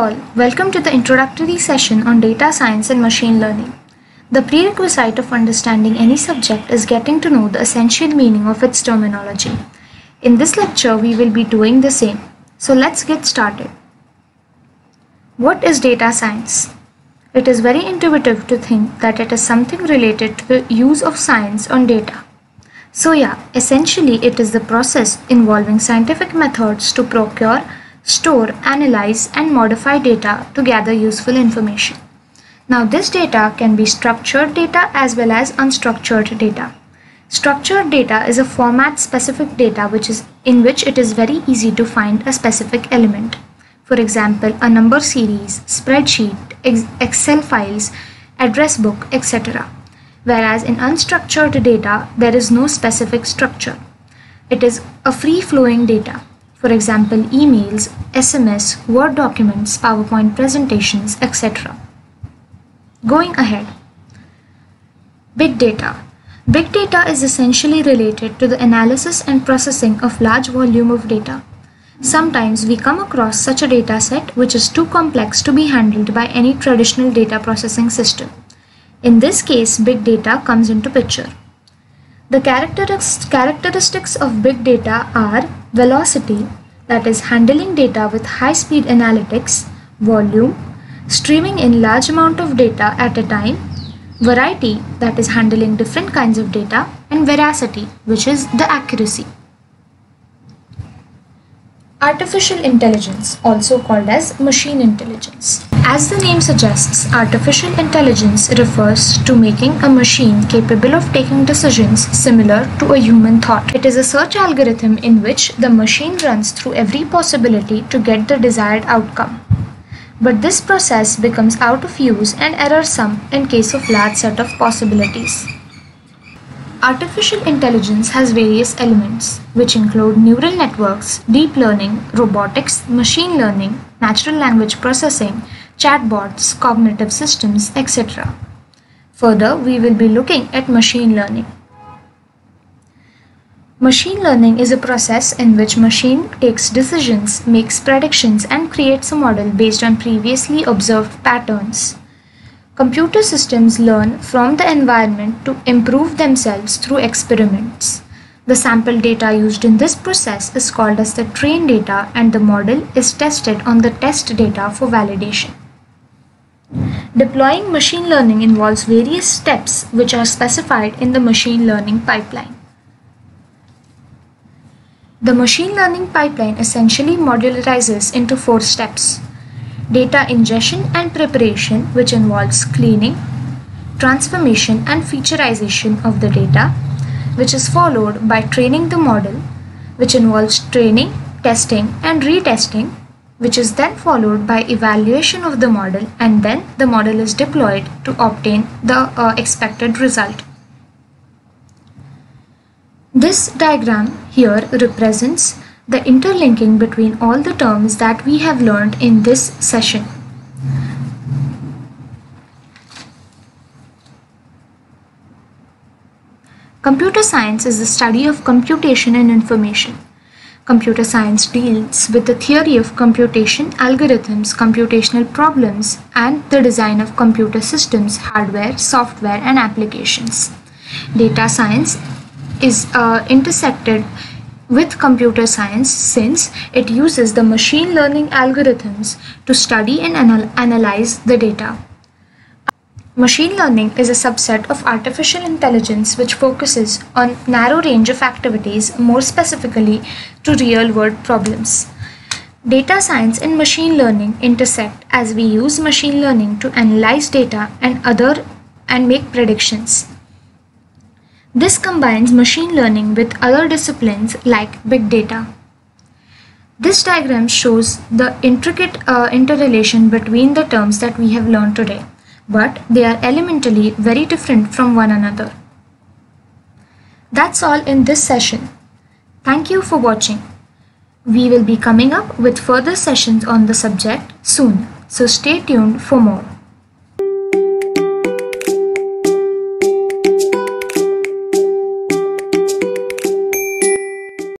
Welcome to the introductory session on data science and machine learning. The prerequisite of understanding any subject is getting to know the essential meaning of its terminology. In this lecture, we will be doing the same. So let's get started. What is data science? It is very intuitive to think that it is something related to the use of science on data. So yeah, essentially it is the process involving scientific methods to procure, store, analyze and modify data to gather useful information. Now this data can be structured data as well as unstructured data. Structured data is a format specific data which is in which it is very easy to find a specific element. For example, a number series, spreadsheet, Excel files, address book, etc. Whereas in unstructured data, there is no specific structure. It is a free flowing data. For example, emails, SMS, Word documents, PowerPoint presentations, etc. Going ahead. Big data. Big data is essentially related to the analysis and processing of large volume of data. Sometimes we come across such a data set which is too complex to be handled by any traditional data processing system. In this case, big data comes into picture. The characteristics of big data are velocity, that is handling data with high speed analytics, volume, streaming in large amount of data at a time, variety that is handling different kinds of data and veracity which is the accuracy. Artificial intelligence also called as machine intelligence. As the name suggests, artificial intelligence refers to making a machine capable of taking decisions similar to a human thought. It is a search algorithm in which the machine runs through every possibility to get the desired outcome. But this process becomes out of use and error sum in case of large set of possibilities. Artificial intelligence has various elements, which include neural networks, deep learning, robotics, machine learning, natural language processing, chatbots, cognitive systems, etc. Further, we will be looking at machine learning. Machine learning is a process in which machine takes decisions, makes predictions and creates a model based on previously observed patterns. Computer systems learn from the environment to improve themselves through experiments. The sample data used in this process is called as the train data and the model is tested on the test data for validation. Deploying machine learning involves various steps which are specified in the machine learning pipeline. The machine learning pipeline essentially modularizes into four steps. Data ingestion and preparation which involves cleaning, transformation and featurization of the data which is followed by training the model which involves training, testing and retesting which is then followed by evaluation of the model and then the model is deployed to obtain the uh, expected result. This diagram here represents the interlinking between all the terms that we have learned in this session. Computer science is the study of computation and information. Computer science deals with the theory of computation, algorithms, computational problems, and the design of computer systems, hardware, software, and applications. Data science is uh, intersected with computer science since it uses the machine learning algorithms to study and anal analyze the data. Machine learning is a subset of artificial intelligence which focuses on narrow range of activities, more specifically to real-world problems. Data science and machine learning intersect as we use machine learning to analyze data and other and make predictions. This combines machine learning with other disciplines like big data. This diagram shows the intricate uh, interrelation between the terms that we have learned today, but they are elementally very different from one another. That's all in this session. Thank you for watching. We will be coming up with further sessions on the subject soon, so stay tuned for more.